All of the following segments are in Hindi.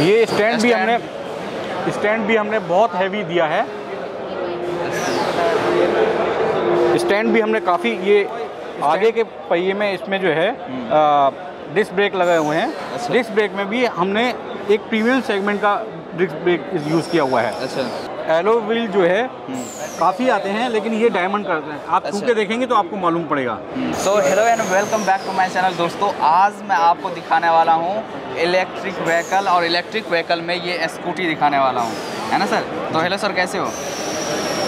ये स्टैंड भी हमने स्टैंड भी हमने बहुत हैवी दिया है। स्टैंड भी हमने काफ़ी ये आगे के पहिए में इसमें जो है डिस्क ब्रेक लगाए हुए हैं। डिस्क ब्रेक में भी हमने एक प्रीमियम सेगमेंट का डिस्क ब्रेक यूज़ किया हुआ है। अच्छा। एलो व्हील जो है काफ़ी आते हैं लेकिन ये डायमंड करते हैं। आप छू अच्छा। के देखेंगे तो आपको मालूम पड़ेगा। So hello and welcome back to my channel दोस्तों। आज मैं आपको दिखाने वाला हूँ इलेक्ट्रिक व्हीकल और इलेक्ट्रिक व्हीकल में ये स्कूटी दिखाने वाला हूँ। है ना सर तो हेलो सर कैसे हो?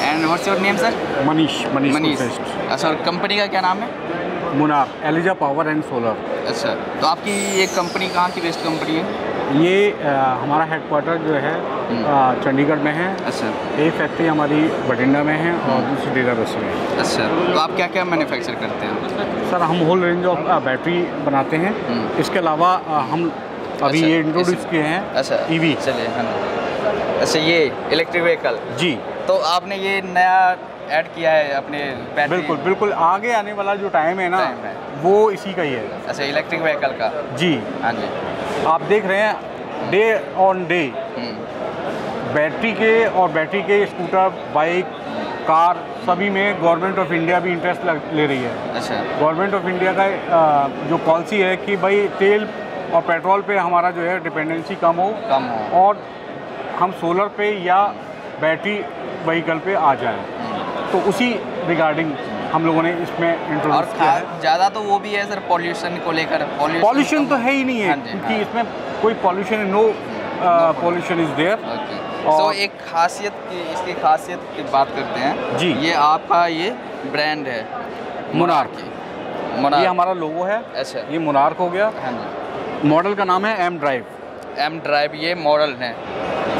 And what's your name sir Manish Manish Manish. अच्छा और कंपनी का क्या नाम है? मुनार एलिजा पावर एंड सोलर अच्छा तो आपकी ये कंपनी कहाँ की बेस्ट कंपनी है? ये अ, हमारा हेडक्वार्टर जो है चंडीगढ़ में है। अच्छा। ये फैक्ट्री हमारी बठिंडा में है और दूसरी डेराबस में है। अच्छा तो आप क्या क्या मैन्युफैक्चर करते हैं? सर हम होल रेंज ऑफ़ बैटरी बनाते हैं। हम्म। इसके अलावा हम अभी अच्छा, ये इंट्रोड्यूस किए हैं अच्छा ईवी चलिए हाँ। अच्छा ये इलेक्ट्रिक व्हीकल जी। तो आपने ये नया ऐड किया है अपने बिल्कुल बिल्कुल। आगे आने वाला जो टाइम है ना टाइम है। वो इसी का ही है। अच्छा इलेक्ट्रिक व्हीकल का? जी। हाँ जी। आप देख रहे हैं day on day hmm, battery के और बैटरी के स्कूटर बाइक कार सभी में गवर्नमेंट ऑफ़ इंडिया भी इंटरेस्ट ले रही है। अच्छा। गवर्नमेंट ऑफ़ इंडिया का जो पॉलिसी है कि भाई तेल और पेट्रोल पे हमारा जो है डिपेंडेंसी कम हो कम हो। और हम सोलर पे या बैटरी व्हीकल पे आ जाएँ। तो उसी रिगार्डिंग हम लोगों ने इसमें इंट्रोड्यूस किया है। ज़्यादा तो वो भी है सर पॉल्यूशन को लेकर। पॉल्यूशन तो है ही नहीं है हाँ क्योंकि हाँ। इसमें कोई pollution no pollution is there और- सो एक खासियत की इसकी खासियत की बात करते हैं। जी। ये आपका ये ब्रांड है। Monarch। की मुनार ये हमारा लोगो है। अच्छा। ये मुनार्क हो गया। हाँ जी। मॉडल का नाम है एम ड्राइव एम ड्राइव ये मॉडल है।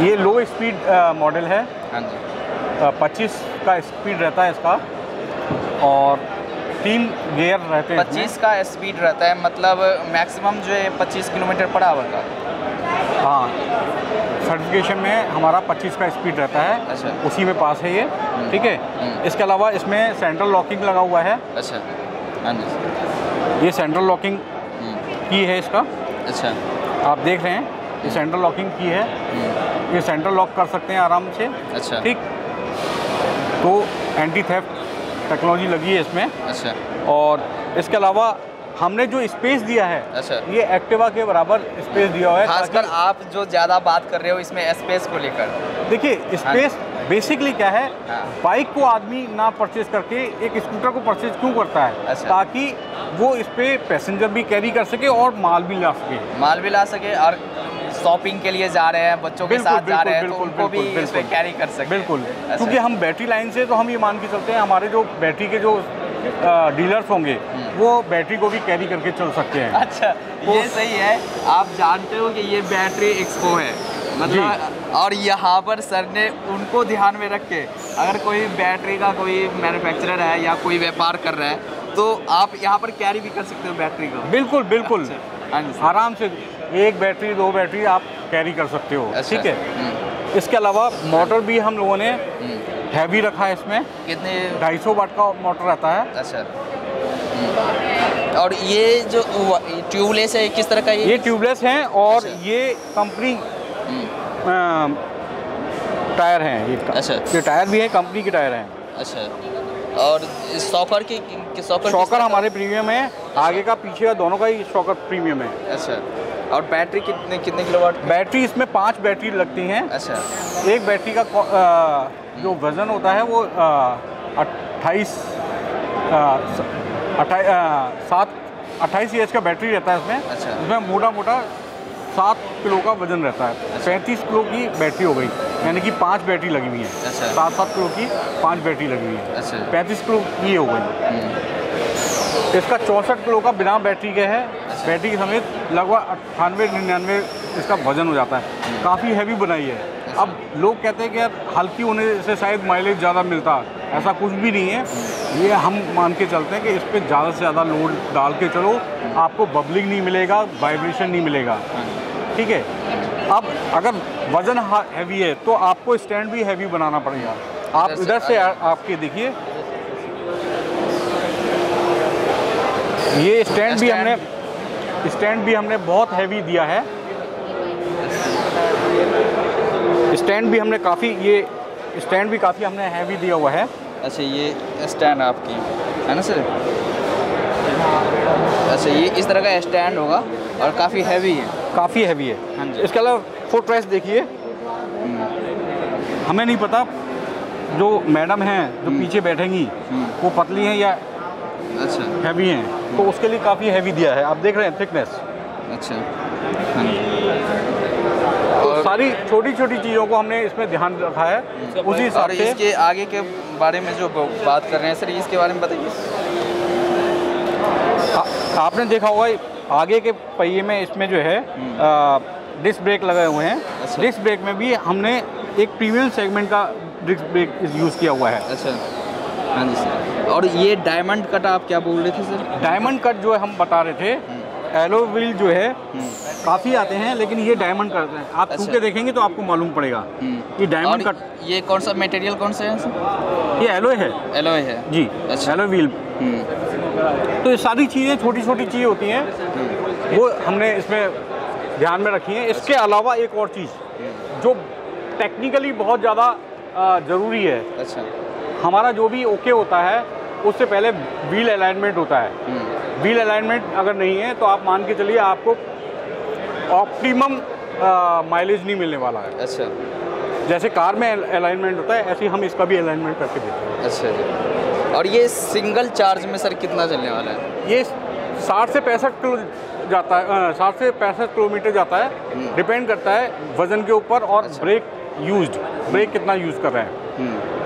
ये लो स्पीड मॉडल है। हाँ जी। पच्चीस का स्पीड रहता है इसका। और तीन गियर रहते हैं पच्चीस का स्पीड रहता है मतलब मैक्सिमम जो है पच्चीस किलोमीटर पर आवर का। हाँ सर्टिफिकेशन में हमारा 25 का स्पीड रहता है। अच्छा। उसी में पास है ये ठीक है? हम्म। इसके अलावा इसमें सेंट्रल लॉकिंग लगा हुआ है। अच्छा। हाँ जी। ये सेंट्रल लॉकिंग हम्म, की है इसका। अच्छा। आप देख रहे हैं ये सेंट्रल लॉकिंग की है। हम्म, ये सेंट्रल लॉक कर सकते हैं आराम से अच्छा। ठीक? तो एंटी थेफ्ट टेक्नोलॉजी लगी है इसमें। अच्छा। और इसके अलावा हमने जो स्पेस दिया है अच्छा। ये एक्टिवा के बराबर स्पेस दिया हुआ है खासकर आप जो ज़्यादा बात कर रहे हो इसमें स्पेस को लेकर। देखिए स्पेस बेसिकली क्या है हाँ। बाइक को आदमी ना परचेज करके एक स्कूटर को परचेज क्यों करता है? अच्छा। ताकि वो इस पे पैसेंजर भी कैरी कर सके और माल भी ला सके। माल भी ला सके और शॉपिंग के लिए जा रहे हैं बच्चों के साथ जा रहे हैं तो उनको भी। कैरी कर सके बिल्कुल। क्योंकि हम बैटरी लाइन से तो हम ये मान के चलते हैं हमारे जो बैटरी के जो डीलर्स होंगे हम्म। वो बैटरी को भी कैरी करके चल सकते हैं अच्छा ये सही है आप जानते हो कि ये बैटरी एक्सपो है मतलब और यहाँ पर सर ने उनको ध्यान में रख के अगर कोई बैटरी का कोई मैन्युफैक्चरर है या कोई व्यापार कर रहा है तो आप यहाँ पर कैरी भी कर सकते हो बैटरी को बिल्कुल बिल्कुल अच्छा, हाँ। आराम से एक बैटरी दो बैटरी आप कैरी कर सकते हो अच्छा, ठीक है? हम्म, इसके अलावा मोटर भी हम लोगों ने हम्म। हैवी रखा है इसमें। कितने? ढाई सौ वाट का मोटर रहता है। अच्छा। हम्म। और ये जो ट्यूबलेस है किस तरह का ये? ये ट्यूबलेस हैं और अच्छा। ये कंपनी हम्म, टायर हैं। ये अच्छा। ये टायर भी हैं कंपनी के टायर हैं। अच्छा। और शॉकर की कि- शॉकर शॉकर हमारे प्रीमियम है। आगे का पीछे का दोनों का ही शॉकर प्रीमियम है। अच्छा। और बैटरी कितने कितने किलोवाट? की? बैटरी इसमें पाँच बैटरी लगती हैं। अच्छा। एक बैटरी का अ, जो वज़न होता है वो अट्ठाईस सात अट्ठाईस एच का बैटरी रहता है इसमें। अच्छा। इसमें मोटा मोटा सात किलो का वज़न रहता है। पैंतीस किलो की बैटरी हो गई। यानी कि पाँच बैटरी लगी हुई है। अच्छा। सात सात किलो की पाँच बैटरी लगी हुई है। अच्छा। पैंतीस किलो की ये हो गई। हम्म, इसका चौंसठ किलो का बिना बैटरी के है। बैटरी के समेत लगभग अट्ठानवे निन्यानवे इसका वज़न हो जाता है। काफ़ी हैवी बनाई है। अब लोग कहते हैं कि यार हल्की होने से शायद माइलेज ज़्यादा मिलता। ऐसा कुछ भी नहीं है। ये हम मान के चलते हैं कि इस पर ज़्यादा से ज़्यादा लोड डाल के चलो। आपको बबलिंग नहीं मिलेगा वाइब्रेशन नहीं मिलेगा। ठीक है? अब अगर वज़न हैवी है तो आपको स्टैंड भी हैवी बनाना पड़ेगा। आप इधर से आपके देखिए। ये स्टैंड भी हमने स्टैंड भी हमने बहुत हैवी दिया है। स्टैंड भी हमने काफ़ी ये स्टैंड भी काफ़ी हमने हैवी दिया हुआ है। अच्छा ये स्टैंड आपकी है ना सर? अच्छा ये इस तरह का स्टैंड होगा और काफ़ी हैवी है। काफ़ी हैवी है। हाँ जी। इसके अलावा फुट रेस्ट देखिए। हमें नहीं पता जो मैडम हैं जो पीछे बैठेंगी हम्म। वो पतली हैं या अच्छा। हैवी हैं। तो उसके लिए काफ़ी हैवी दिया है। आप देख रहे हैं थिकनेस अच्छा। तो सारी छोटी छोटी चीज़ों को हमने इसमें ध्यान रखा है। उसी और हिसाब से इसके आगे के बारे में जो बात कर रहे हैं सर इसके बारे में बताइए। आपने देखा होगा आगे के पहिए में इसमें जो है डिस्क ब्रेक लगाए हुए हैं। अच्छा। डिस्क ब्रेक में भी हमने एक प्रीमियम सेगमेंट का डिस्क ब्रेक यूज़ किया हुआ है। अच्छा। हाँ जी सर और ये डायमंड कट आप क्या बोल रहे थे सर डायमंड कट जो है हम बता रहे थे। एलो व्हील जो है काफ़ी आते हैं लेकिन ये डायमंड कट हैं। आप अच्छा। के देखेंगे तो आपको मालूम पड़ेगा। ये डायमंड कट ये कौन सा मटेरियल कौन सा है सर ये एलो है। एलोए है। जी अच्छा। एलो व्हील हम्म, तो ये सारी चीज़ें छोटी छोटी चीज़ें होती हैं। वो हमने इसमें ध्यान में रखी हैं। इसके अलावा एक और चीज़ जो टेक्निकली बहुत ज़्यादा ज़रूरी है। अच्छा। हमारा जो भी ओके होता है उससे पहले व्हील अलाइनमेंट होता है। हम्म, व्हील अलाइनमेंट अगर नहीं है तो आप मान के चलिए आपको ऑप्टिमम माइलेज नहीं मिलने वाला है। अच्छा। जैसे कार में अलाइनमेंट होता है ऐसे ही हम इसका भी अलाइनमेंट करके देते हैं। अच्छा जी। और ये सिंगल चार्ज में सर कितना चलने वाला है? ये साठ से पैंसठ किलो जाता है साठ से पैंसठ किलोमीटर जाता है। डिपेंड करता है वज़न के ऊपर और अच्छा। ब्रेक यूज्ड ब्रेक कितना यूज़ कर रहे हैं। हम्म,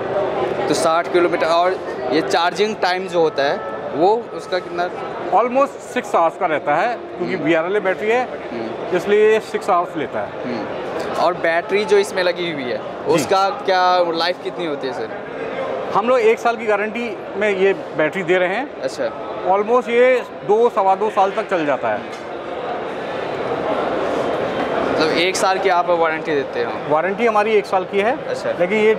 तो 60 किलोमीटर और ये चार्जिंग टाइम जो होता है वो उसका कितना? ऑलमोस्ट सिक्स आवर्स का रहता है क्योंकि वी आर बैटरी है इसलिए ये सिक्स आवर्स लेता है। हम्म, और बैटरी जो इसमें लगी हुई है उसका क्या लाइफ कितनी होती है सर हम लोग एक साल की गारंटी में ये बैटरी दे रहे हैं। अच्छा। ऑलमोस्ट ये दो सवा दो साल तक चल जाता है। मतलब एक साल की आप वारंटी देते हो? वारंटी हमारी एक साल की है अच्छा। लेकिन ये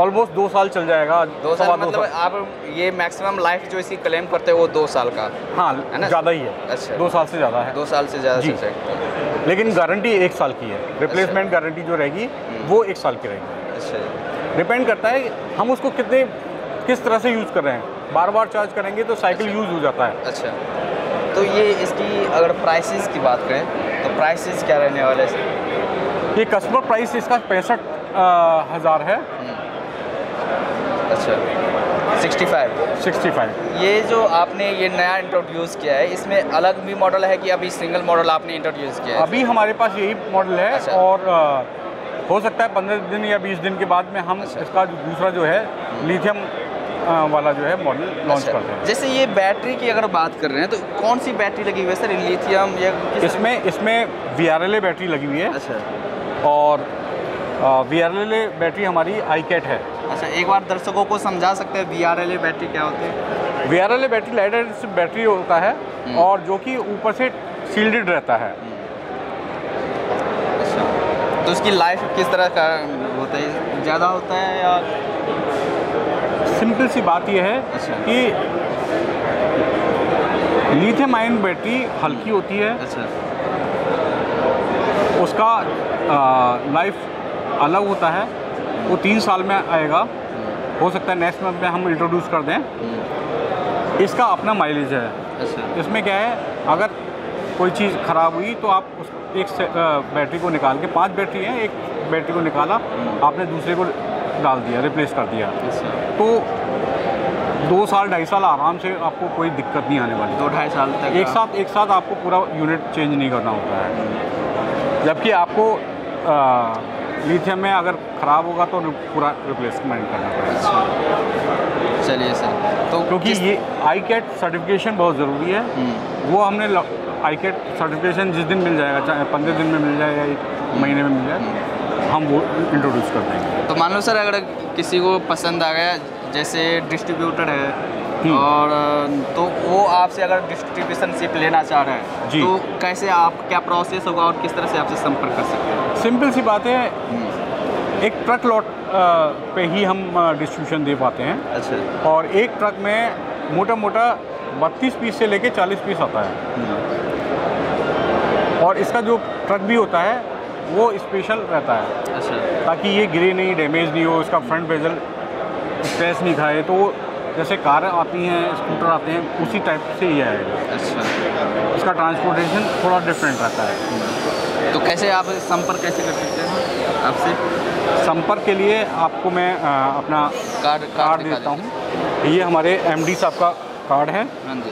ऑलमोस्ट दो साल चल जाएगा दो साल मतलब दो साल। आप ये मैक्सिमम लाइफ जो इसकी क्लेम करते हैं वो दो साल का? हाँ है ना? ज़्यादा ही है। अच्छा। दो साल से ज़्यादा है। दो साल से ज़्यादा जी। है। लेकिन गारंटी एक साल की है। रिप्लेसमेंट गारंटी जो रहेगी वो एक साल की रहेगी। अच्छा। डिपेंड करता है हम उसको कितने किस तरह से यूज़ कर रहे हैं। बार बार चार्ज करेंगे तो साइकिल यूज़ हो जाता है। अच्छा। तो ये इसकी अगर प्राइसेस की बात करें तो प्राइसेस क्या रहने वाले हैं? ये कस्टमर प्राइस इसका पैंसठ हज़ार है। अच्छा। 65 सिक्सटी फाइव ये जो आपने ये नया इंट्रोड्यूस किया है इसमें अलग भी मॉडल है कि अभी सिंगल मॉडल आपने इंट्रोड्यूस किया है? अभी हमारे पास यही मॉडल है अच्छा। और हो सकता है पंद्रह दिन या बीस दिन के बाद में हम अच्छा। इसका दूसरा जो है लिथियम वाला जो है मॉडल लॉन्च अच्छा, करते हैं। जैसे ये बैटरी की अगर बात कर रहे हैं तो कौन सी बैटरी लगी हुई है सर? लिथियम या इसमें इसमें वीआरएलए बैटरी लगी हुई है। अच्छा। और V R L A battery हमारी आई कैट है। अच्छा एक बार दर्शकों को समझा सकते हैं V R L A battery क्या होती है? V R L A battery light battery होता है हम्म। और जो कि ऊपर से सील्डेड रहता है। अच्छा तो उसकी लाइफ किस तरह का होता है? ज़्यादा होता है या सिंपल सी बात यह है अच्छा। कि लिथियम आयन बैटरी हल्की होती है। अच्छा। उसका लाइफ अलग होता है वो तीन साल में आएगा। हो सकता है नेक्स्ट मंथ में हम इंट्रोड्यूस कर दें। इसका अपना माइलेज है। अच्छा। इसमें क्या है अगर कोई चीज़ ख़राब हुई तो आप उस एक बैटरी को निकाल के पाँच बैटरी हैं एक बैटरी को निकाला आपने दूसरे को डाल दिया रिप्लेस कर दिया। अच्छा। तो दो साल ढाई साल आराम से आपको कोई दिक्कत नहीं आने वाली। दो ढाई साल तक एक साथ एक साथ आपको पूरा यूनिट चेंज नहीं करना होता है। जबकि आपको लिथियम में अगर ख़राब होगा तो पूरा रिप्लेसमेंट करना पड़ेगा। चलिए सर तो क्योंकि ये आई कैट सर्टिफिकेशन बहुत ज़रूरी है। हम्म, वो हमने आई कैट सर्टिफिकेशन जिस दिन मिल जाएगा चाहे पंद्रह दिन में मिल जाए या एक महीने में मिल जाए हम वो इंट्रोड्यूस कर देंगे। तो मान लो सर अगर किसी को पसंद आ गया जैसे डिस्ट्रीब्यूटर है हम्म। और तो वो आपसे अगर डिस्ट्रीब्यूशनशिप लेना चाह रहे हैं। तो कैसे आप क्या प्रोसेस होगा और किस तरह से आपसे संपर्क कर सकते हैं? सिंपल सी बात है हम्म, एक ट्रक लॉट पे ही हम डिस्ट्रीब्यूशन दे पाते हैं। अच्छा। और एक ट्रक में मोटा मोटा बत्तीस पीस से लेके चालीस पीस आता है। हम्म, और इसका जो ट्रक भी होता है वो स्पेशल रहता है। अच्छा। ताकि ये गिरे नहीं डैमेज नहीं हो इसका फ्रंट बेजल स्ट्रेस नहीं खाए तो वो जैसे कार आती हैं स्कूटर आते हैं उसी टाइप से ये आएगा। अच्छा। इसका ट्रांसपोर्टेशन थोड़ा डिफरेंट रहता है। तो कैसे आप संपर्क कैसे कर सकते हैं आपसे? संपर्क के लिए आपको मैं अ, अपना कार्ड कार्ड देता हूँ। ये हमारे एमडी साहब का कार्ड है। हाँ जी।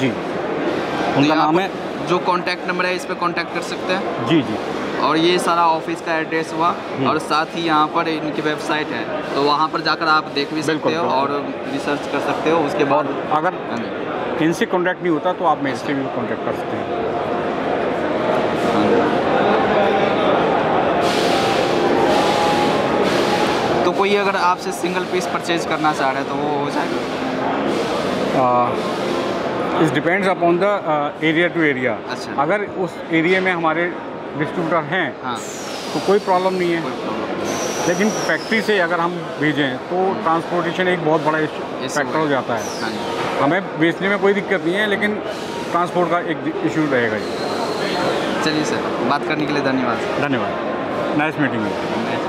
जी। तो उनका नाम है जो कॉन्टैक्ट नंबर है इस पर कॉन्टैक्ट कर सकते हैं। जी जी। और ये सारा ऑफ़िस का एड्रेस हुआ। हम्म। और साथ ही यहाँ पर इनकी वेबसाइट है। तो वहाँ पर जाकर आप देख भी सकते हो और रिसर्च कर सकते हो। उसके बाद अगर हाँ इनसे कॉन्टैक्ट नहीं होता तो आप मेरे से भी कॉन्टैक्ट कर सकते हाँ। कोई अगर आपसे सिंगल पीस परचेज करना चाह रहे हैं तो वो हो जाएगा। इस depends upon the area to area अच्छा। अगर उस एरिया में हमारे डिस्ट्रीब्यूटर हैं हाँ। तो कोई प्रॉब्लम नहीं है। प्रॉब्लम लेकिन फैक्ट्री से अगर हम भेजें तो ट्रांसपोर्टेशन एक बहुत बड़ा फैक्टर हो जाता है। हाँ हमें बेचने में कोई दिक्कत नहीं है लेकिन ट्रांसपोर्ट का एक इशू रहेगा चलिए सर बात करने के लिए धन्यवाद। धन्यवाद। Nice meeting sir